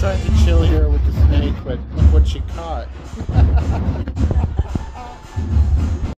tried to chill here with the snake, but look what she caught.